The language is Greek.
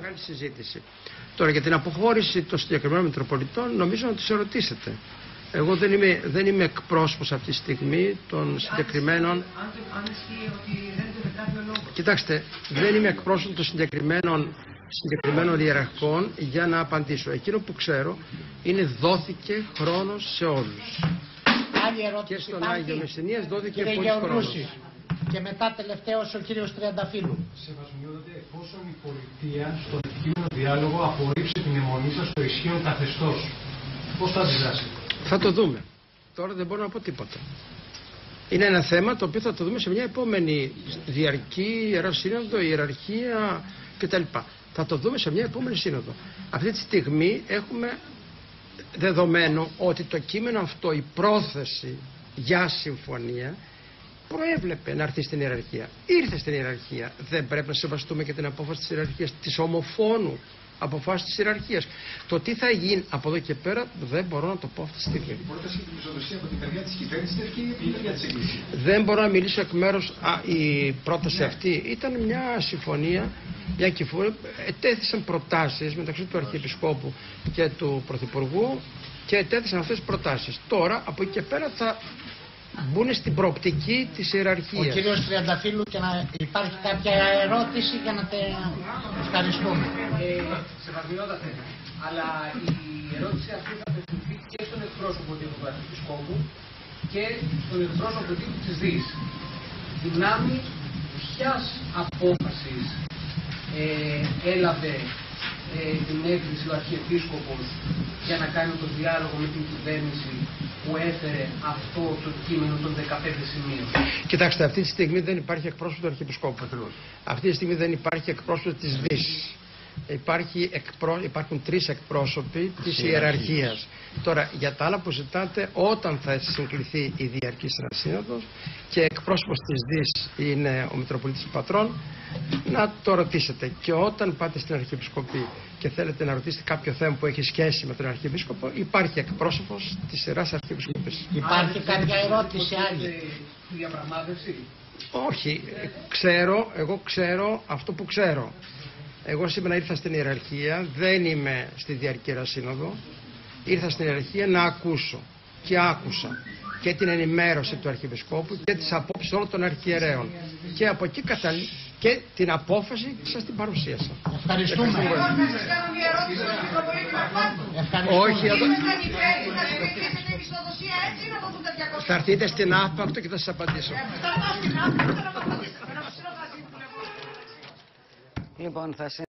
μεγάλη συζήτηση. Τώρα για την αποχώρηση των συγκεκριμένων Μητροπολιτών νομίζω να τους ερωτήσετε. Εγώ δεν είμαι, δεν είμαι εκπρόσωπος αυτή τη στιγμή των συγκεκριμένων... Αν, αν ισχύει ότι δεν είναι κάποιο λόγο. Κοιτάξτε, δεν είμαι εκπρόσωπος των συγκεκριμένων, συγκεκριμένων ιεραρχών για να απαντήσω. Εκείνο που ξέρω είναι δόθηκε χρόνος σε όλους. Άλλη ερώτηση Και στον υπάρχει; Άγιο Μεσσηνίας δόθηκε Κύριε πολύς χρόνος. Γεωργούση. Και μετά τελευταίος ο κύριος Τριανταφύλου. Σεβασμιότατε, εφόσον η πολιτεία στον αντικείμενο διάλογο απορρίψει την αιμονή σας στο ισχύον καθεστώς, πώς θα αντιδράσετε. Θα το δούμε. Τώρα δεν μπορώ να πω τίποτα. Είναι ένα θέμα το οποίο θα το δούμε σε μια επόμενη διαρκή ιερά σύνοδο, ιεραρχία κτλ. Θα το δούμε σε μια επόμενη σύνοδο. Αυτή τη στιγμή έχουμε δεδομένο ότι το κείμενο αυτό, η πρόθεση για συμφωνία, προέβλεπε να έρθει στην ιεραρχία. Ήρθε στην ιεραρχία. Δεν πρέπει να σεβαστούμε και την απόφαση της ιεραρχίας, της ομοφόνου αποφάσης της ιεραρχίας. Το τι θα γίνει από εδώ και πέρα δεν μπορώ να το πω αυτή τη στιγμή. Η πρόταση για την μισοδοσία από την καρδιά της κυβέρνησης είναι και η καρδιά τη Εκκλησία. Δεν μπορώ να μιλήσω εκ μέρους, α, η πρόταση αυτή ήταν μια συμφωνία, μια κυφούρη, ετέθησαν προτάσεις μεταξύ του Αρχιεπισκόπου και του Πρωθυπουργού και ετέθησαν αυτές τις προτάσεις. Τώρα, από εκεί και πέρα θα μπουν στην προοπτική της Ο ιεραρχίας. κύριος Τριανταφύλου και να υπάρχει κάποια ερώτηση για να τε... ευχαριστούμε. Ε, Σεβασμιότατε, αλλά η ερώτηση αυτή θα απευθυνθεί και στον εκπρόσωπο τύπου του Αρχιεπισκόπου και στον εκπρόσωπο τύπου της ΔΥΣ. Δυνάμει ποιας απόφασης ε, έλαβε ε, την έγκριση ο Αρχιεπίσκοπος για να κάνει το διάλογο με την κυβέρνηση που έφερε αυτό το κείμενο των 15 σημείων. Κοιτάξτε, αυτή τη στιγμή δεν υπάρχει εκπρόσωπος του Αρχιεπισκόπου. Αυτή τη στιγμή δεν υπάρχει εκπρόσωπος της ΔΥΣ. Υπάρχει εκπρό... Υπάρχουν τρεις εκπρόσωποι της ιεραρχίας. Τώρα, για τα άλλα που ζητάτε, όταν θα συγκληθεί η διαρκή συνασύνοδος και εκπρόσωπος της ΔΥΣ είναι ο Μητροπολίτης Πατρών, να το ρωτήσετε. Και όταν πάτε στην Αρχιεπισκοπή και θέλετε να ρωτήσετε κάποιο θέμα που έχει σχέση με τον Αρχιεπίσκοπο, υπάρχει εκπρόσωπος της Ιεράς Αρχιεπισκοπής. Υπάρχει κάποια ερώτηση άλλη. Ε, διαπραγμάτευση; Όχι, ε, ξέρω, εγώ ξέρω αυτό που ξέρω. Εγώ σήμερα ήρθα στην ιεραρχία, δεν είμαι στη διαρκή σύνοδο. Ήρθα στην ιεραρχία να ακούσω και άκουσα και την ενημέρωση του Αρχιεπισκόπου και τις απόψεις όλων των αρχιερέων. Και από εκεί καταλή... και την απόφαση σας την παρουσίασα. Ευχαριστούμε. Εγώ να σας κάνω μια ερώτηση στον Μητροπολίτη Παπάτου. Ευχαριστούμε. Όχι, εδώ... Ήσασταν υπέρ, θα συνεχίσετε τη μισθοδοσία έτσι ή να δοθούν τα 200. θα έρθετε στην ΑΠΑΚΤΟ και θα σας απαντήσω. Λοιπόν, θα